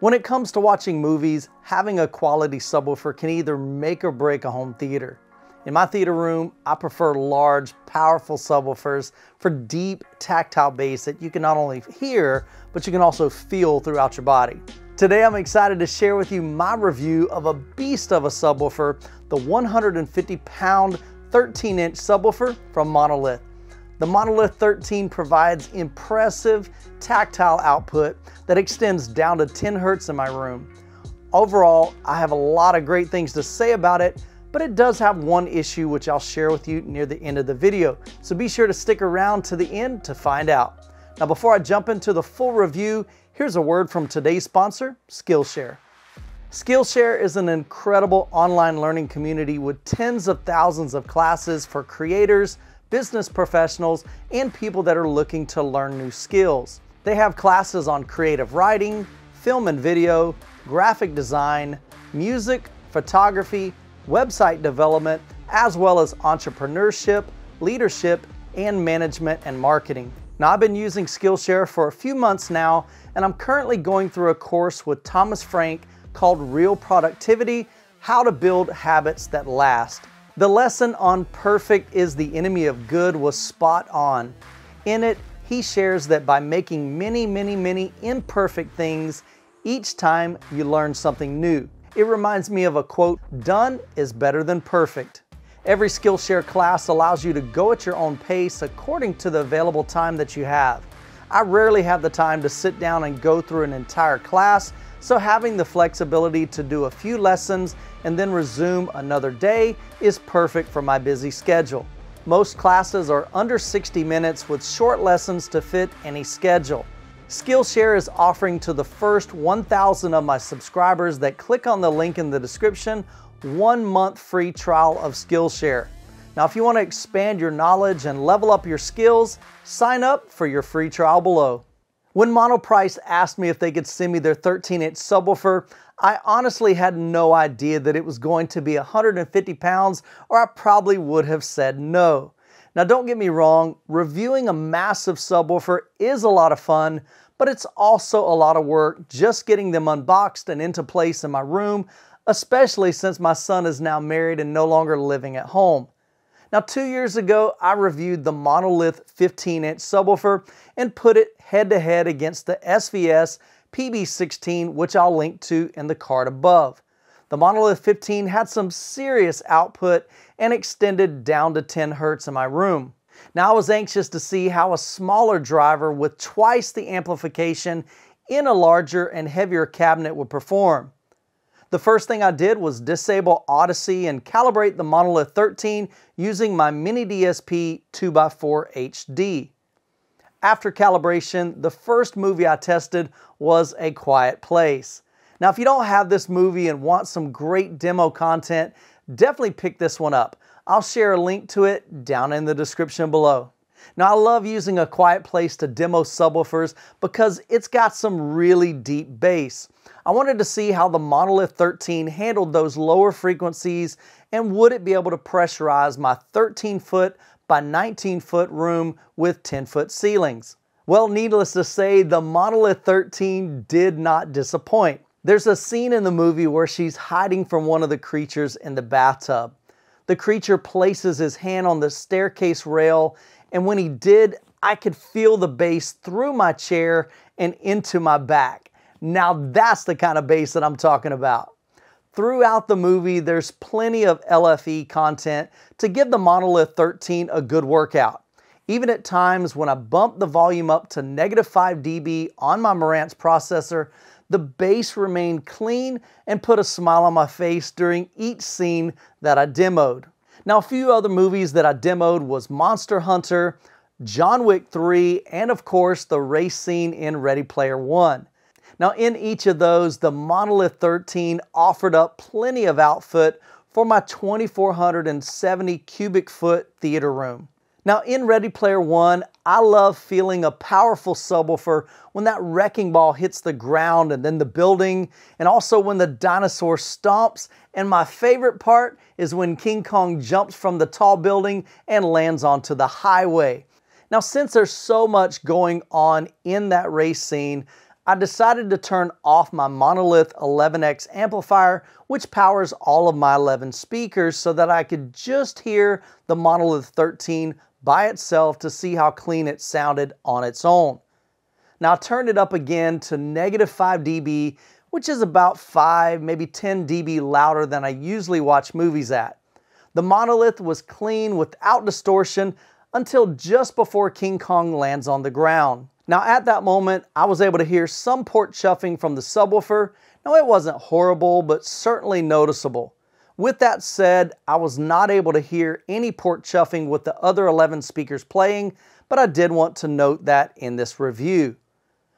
When it comes to watching movies, having a quality subwoofer can either make or break a home theater. In my theater room, I prefer large, powerful subwoofers for deep, tactile bass that you can not only hear, but you can also feel throughout your body. Today, I'm excited to share with you my review of a beast of a subwoofer, the 150 pound 13 inch subwoofer from Monolith. The Monolith 13 provides impressive tactile output that extends down to 10 hertz in my room. Overall, I have a lot of great things to say about it, but it does have one issue which I'll share with you near the end of the video. So be sure to stick around to the end to find out. Now before I jump into the full review, here's a word from today's sponsor, Skillshare. Skillshare is an incredible online learning community with tens of thousands of classes for creators, business professionals, and people that are looking to learn new skills. They have classes on creative writing, film and video, graphic design, music, photography, website development, as well as entrepreneurship, leadership, and management and marketing. Now, I've been using Skillshare for a few months now, and I'm currently going through a course with Thomas Frank called Real Productivity How to Build Habits That Last. The lesson on perfect is the enemy of good was spot on. In it, he shares that by making many, many, many imperfect things, each time you learn something new. It reminds me of a quote done is better than perfect. Every Skillshare class allows you to go at your own pace according to the available time that you have. I rarely have the time to sit down and go through an entire class, so having the flexibility to do a few lessons and then resume another day is perfect for my busy schedule. Most classes are under 60 minutes with short lessons to fit any schedule. Skillshare is offering to the first 1,000 of my subscribers that click on the link in the description one month free trial of Skillshare. Now, if you want to expand your knowledge and level up your skills, sign up for your free trial below. When Monoprice asked me if they could send me their 13 inch subwoofer, I honestly had no idea that it was going to be 150 pounds, or I probably would have said no. Now, don't get me wrong, reviewing a massive subwoofer is a lot of fun, but it's also a lot of work just getting them unboxed and into place in my room, especially since my son is now married and no longer living at home. Now, two years ago, I reviewed the Monolith 15 inch subwoofer and put it head to head against the SVS PB16, which I'll link to in the card above. The Monolith 15 had some serious output and extended down to 10 hertz in my room. Now I was anxious to see how a smaller driver with twice the amplification in a larger and heavier cabinet would perform. The first thing I did was disable Audyssey and calibrate the Monolith 13 using my Mini DSP 2x4 HD. After calibration, the first movie I tested was A Quiet Place. Now, if you don't have this movie and want some great demo content, definitely pick this one up. I'll share a link to it down in the description below. Now, I love using A Quiet Place to demo subwoofers because it's got some really deep bass. I wanted to see how the Monolith 13 handled those lower frequencies and would it be able to pressurize my 13 foot by 19 foot room with 10 foot ceilings. Well, needless to say, the Monolith 13 did not disappoint. There's a scene in the movie where she's hiding from one of the creatures in the bathtub. The creature places his hand on the staircase rail, and when he did, I could feel the bass through my chair and into my back. Now that's the kind of bass that I'm talking about. Throughout the movie, there's plenty of LFE content to give the Monolith 13 a good workout. Even at times when I bump the volume up to negative 5 dB on my Marantz processor, the bass remained clean and put a smile on my face during each scene that I demoed. Now, a few other movies that I demoed was Monster Hunter, John Wick 3, and of course the race scene in Ready Player One. Now, in each of those, the Monolith 13 offered up plenty of output for my 2,470 cubic foot theater room. Now, in Ready Player One, I love feeling a powerful subwoofer when that wrecking ball hits the ground and then the building, and also when the dinosaur stomps. And my favorite part is when King Kong jumps from the tall building and lands onto the highway. Now, since there's so much going on in that race scene, I decided to turn off my Monolith 11X amplifier, which powers all of my 11 speakers so that I could just hear the Monolith 13 by itself to see how clean it sounded on its own. Now I turned it up again to negative 5 dB, which is about 5, maybe 10 dB louder than I usually watch movies at. The Monolith was clean without distortion until just before King Kong lands on the ground. Now at that moment, I was able to hear some port chuffing from the subwoofer. Now it wasn't horrible, but certainly noticeable. With that said, I was not able to hear any port chuffing with the other 11 speakers playing, but I did want to note that in this review.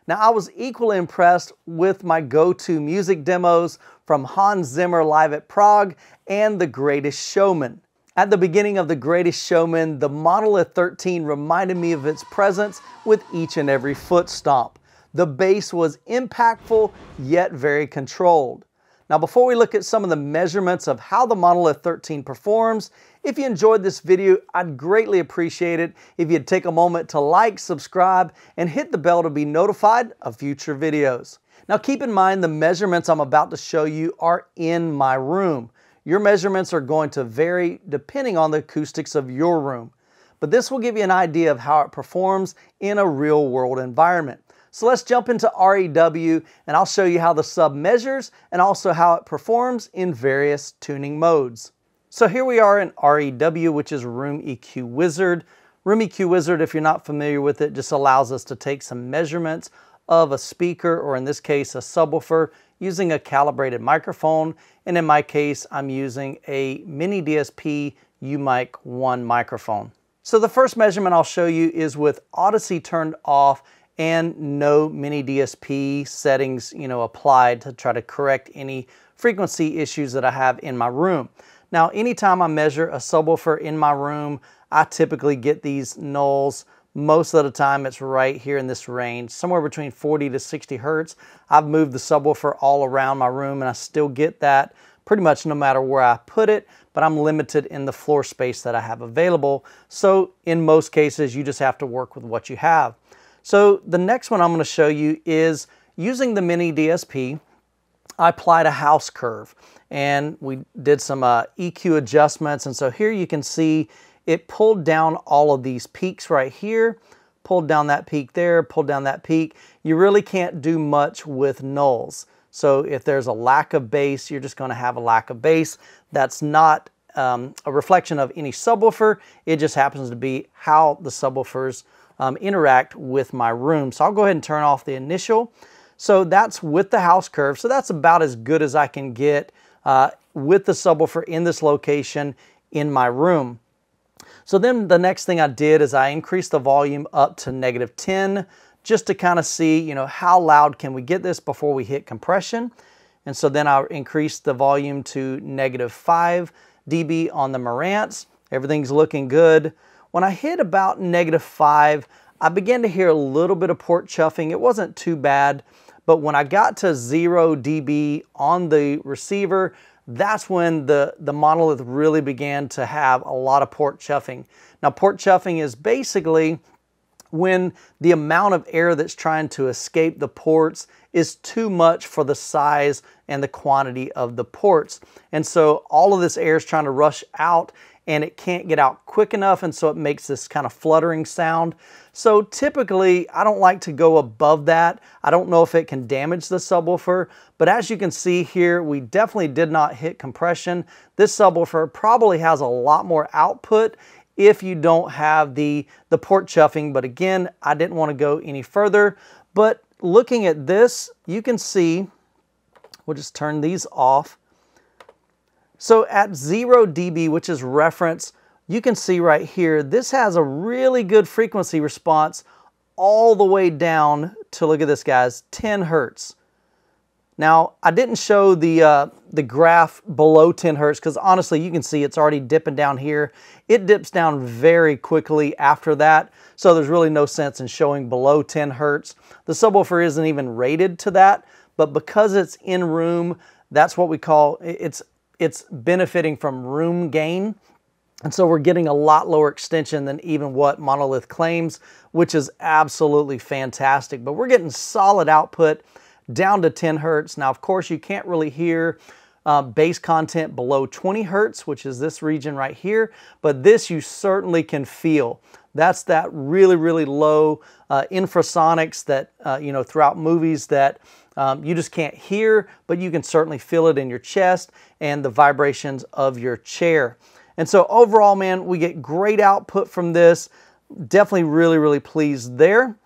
Now, I was equally impressed with my go-to music demos from Hans Zimmer live at Prague and The Greatest Showman. At the beginning of The Greatest Showman, the Monolith 13 reminded me of its presence with each and every foot stomp. The bass was impactful, yet very controlled. Now before we look at some of the measurements of how the Monolith 13 performs, if you enjoyed this video, I'd greatly appreciate it if you'd take a moment to like, subscribe, and hit the bell to be notified of future videos. Now keep in mind the measurements I'm about to show you are in my room. Your measurements are going to vary depending on the acoustics of your room. But this will give you an idea of how it performs in a real world environment. So let's jump into REW and I'll show you how the sub measures and also how it performs in various tuning modes. So here we are in REW, which is Room EQ Wizard. Room EQ Wizard, if you're not familiar with it, just allows us to take some measurements of a speaker, or in this case, a subwoofer, using a calibrated microphone. And in my case, I'm using a Mini DSP UMIK 1 microphone. So the first measurement I'll show you is with Audyssey turned off and no mini DSP settings, you know, applied to try to correct any frequency issues that I have in my room. Now, anytime I measure a subwoofer in my room, I typically get these nulls. Most of the time it's right here in this range, somewhere between 40 to 60 hertz. I've moved the subwoofer all around my room and I still get that pretty much no matter where I put it, but I'm limited in the floor space that I have available. So in most cases, you just have to work with what you have. So the next one I'm going to show you is using the mini DSP, I applied a house curve and we did some uh, EQ adjustments. And so here you can see it pulled down all of these peaks right here, pulled down that peak there, pulled down that peak. You really can't do much with nulls. So if there's a lack of bass, you're just going to have a lack of bass. That's not um, a reflection of any subwoofer. It just happens to be how the subwoofers um, interact with my room. So I'll go ahead and turn off the initial. So that's with the house curve. So that's about as good as I can get uh, with the subwoofer in this location in my room. So then the next thing I did is I increased the volume up to negative 10 just to kind of see, you know, how loud can we get this before we hit compression. And so then I increased the volume to negative 5 dB on the Marantz. Everything's looking good. When I hit about negative 5, I began to hear a little bit of port chuffing. It wasn't too bad, but when I got to 0 dB on the receiver, that's when the, the monolith really began to have a lot of port chuffing. Now, port chuffing is basically when the amount of air that's trying to escape the ports is too much for the size and the quantity of the ports. And so all of this air is trying to rush out and it can't get out quick enough and so it makes this kind of fluttering sound. So typically I don't like to go above that. I don't know if it can damage the subwoofer, but as you can see here, we definitely did not hit compression. This subwoofer probably has a lot more output if you don't have the, the port chuffing, but again, I didn't want to go any further. But looking at this, you can see, we'll just turn these off. So at 0 dB, which is reference, you can see right here, this has a really good frequency response all the way down to, look at this guys, 10 hertz. Now, I didn't show the, uh, the graph below 10 hertz because honestly, you can see it's already dipping down here. It dips down very quickly after that, so there's really no sense in showing below 10 hertz. The subwoofer isn't even rated to that, but because it's in room, that's what we call, it's it's benefiting from room gain. And so we're getting a lot lower extension than even what Monolith claims, which is absolutely fantastic. But we're getting solid output down to 10 hertz. Now, of course, you can't really hear uh, bass content below 20 hertz, which is this region right here, but this you certainly can feel. That's that really, really low uh, infrasonics that, uh, you know, throughout movies that um, you just can't hear, but you can certainly feel it in your chest and the vibrations of your chair. And so overall, man, we get great output from this. Definitely really, really pleased there.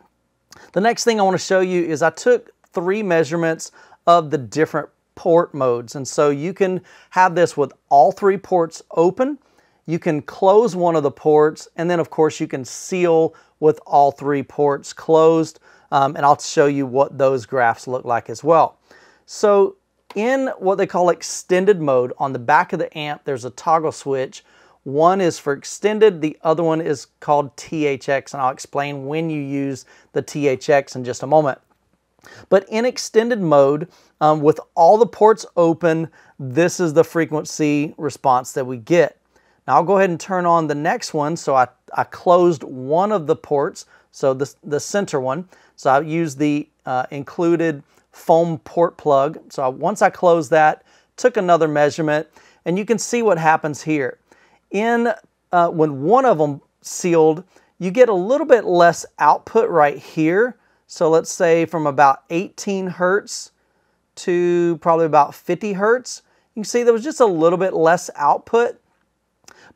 The next thing I want to show you is I took three measurements of the different port modes. And so you can have this with all three ports open. You can close one of the ports, and then of course you can seal with all three ports closed. Um, and I'll show you what those graphs look like as well. So in what they call extended mode, on the back of the amp, there's a toggle switch. One is for extended, the other one is called THX, and I'll explain when you use the THX in just a moment. But in extended mode, um, with all the ports open, this is the frequency response that we get. Now I'll go ahead and turn on the next one. So I, I closed one of the ports, so the, the center one. So I used the uh, included foam port plug. So once I closed that, took another measurement, and you can see what happens here. In uh, when one of them sealed, you get a little bit less output right here. So let's say from about 18 hertz to probably about 50 hertz. You can see there was just a little bit less output,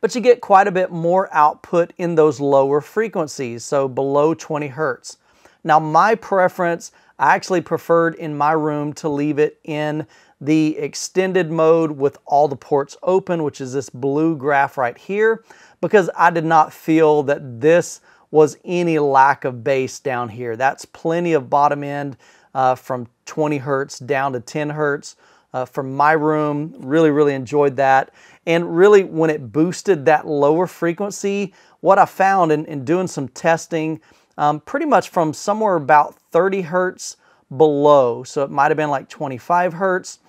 but you get quite a bit more output in those lower frequencies, so below 20 hertz. Now my preference, I actually preferred in my room to leave it in the extended mode with all the ports open, which is this blue graph right here, because I did not feel that this was any lack of bass down here. That's plenty of bottom end uh, from 20 hertz down to 10 hertz. Uh, from my room, really, really enjoyed that. And really, when it boosted that lower frequency, what I found in, in doing some testing, um, pretty much from somewhere about 30 hertz below, so it might have been like 25 hertz,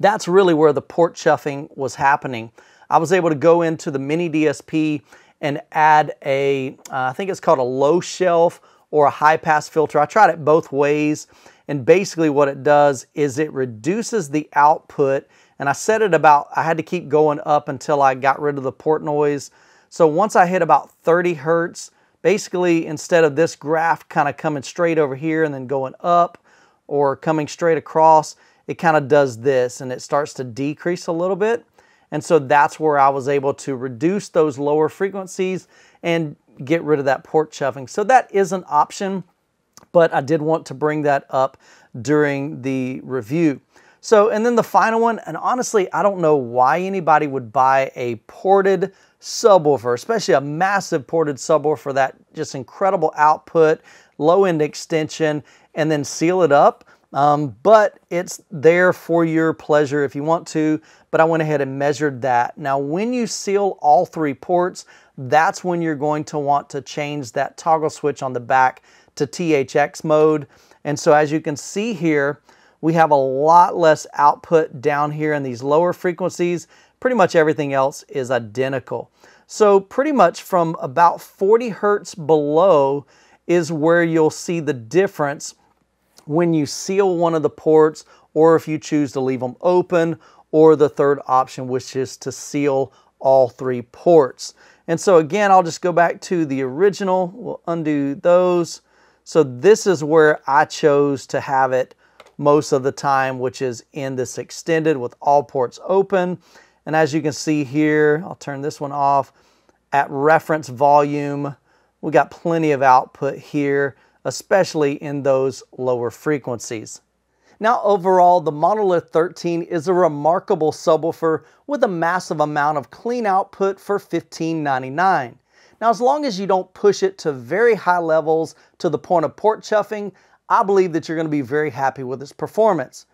that's really where the port chuffing was happening. I was able to go into the mini DSP and add a, uh, I think it's called a low shelf or a high pass filter. I tried it both ways. And basically what it does is it reduces the output. And I set it about, I had to keep going up until I got rid of the port noise. So once I hit about 30 hertz, basically instead of this graph kind of coming straight over here and then going up or coming straight across, it kind of does this and it starts to decrease a little bit. And so that's where I was able to reduce those lower frequencies and get rid of that port chuffing. So that is an option, but I did want to bring that up during the review. So, and then the final one, and honestly, I don't know why anybody would buy a ported subwoofer, especially a massive ported subwoofer that just incredible output, low end extension, and then seal it up. Um, but it's there for your pleasure if you want to, but I went ahead and measured that. Now, when you seal all three ports, that's when you're going to want to change that toggle switch on the back to THX mode. And so as you can see here, we have a lot less output down here in these lower frequencies. Pretty much everything else is identical. So pretty much from about 40 hertz below is where you'll see the difference when you seal one of the ports or if you choose to leave them open or the third option which is to seal all three ports. And so again, I'll just go back to the original. We'll undo those. So this is where I chose to have it most of the time, which is in this extended with all ports open. And as you can see here, I'll turn this one off. At reference volume, we got plenty of output here especially in those lower frequencies. Now overall, the Monolith 13 is a remarkable subwoofer with a massive amount of clean output for $15.99. Now as long as you don't push it to very high levels to the point of port chuffing, I believe that you're going to be very happy with its performance.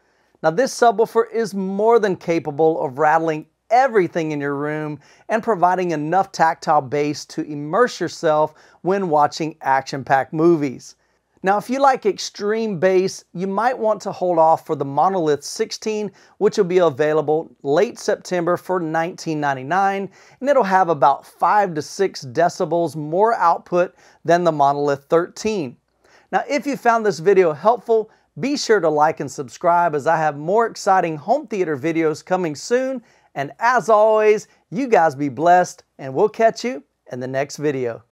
Now this subwoofer is more than capable of rattling everything in your room and providing enough tactile bass to immerse yourself when watching action-packed movies. Now, if you like extreme bass, you might want to hold off for the Monolith 16, which will be available late September for $19.99, and it'll have about 5 to 6 decibels more output than the Monolith 13. Now, if you found this video helpful, be sure to like and subscribe as I have more exciting home theater videos coming soon. And as always, you guys be blessed, and we'll catch you in the next video.